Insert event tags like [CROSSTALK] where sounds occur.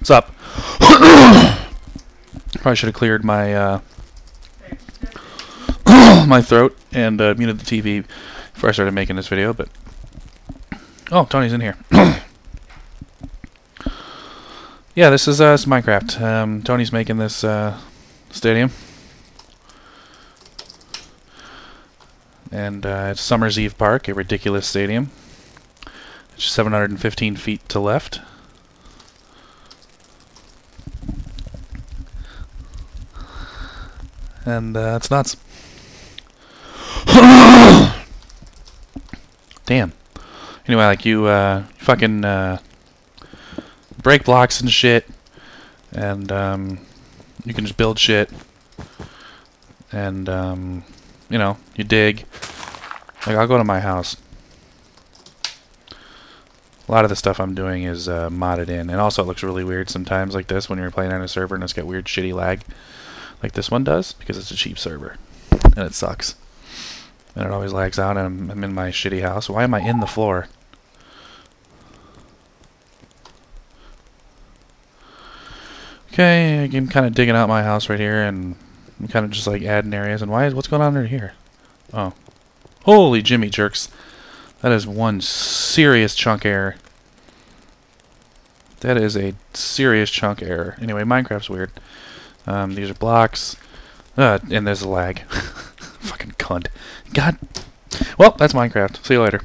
What's up? [COUGHS] Probably should have cleared my uh, [COUGHS] my throat and uh, muted the TV before I started making this video, but oh, Tony's in here. [COUGHS] yeah, this is uh, this is Minecraft. Um, Tony's making this uh, stadium, and uh, it's Summer's Eve Park, a ridiculous stadium. It's 715 feet to left. And uh, it's nuts. [COUGHS] Damn. Anyway, like you, uh, fucking uh, break blocks and shit, and um, you can just build shit, and um, you know, you dig. Like I'll go to my house. A lot of the stuff I'm doing is uh, modded in, and also it looks really weird sometimes, like this, when you're playing on a server and it's got weird, shitty lag like this one does because it's a cheap server and it sucks. And it always lags out and I'm, I'm in my shitty house. Why am I in the floor? Okay I'm kind of digging out my house right here and I'm kind of just like adding areas and why is what's going on under here? Oh. Holy Jimmy jerks. That is one serious chunk error. That is a serious chunk error. Anyway Minecraft's weird um, these are blocks. Uh, and there's a lag. [LAUGHS] Fucking cunt. God. Well, that's Minecraft. See you later.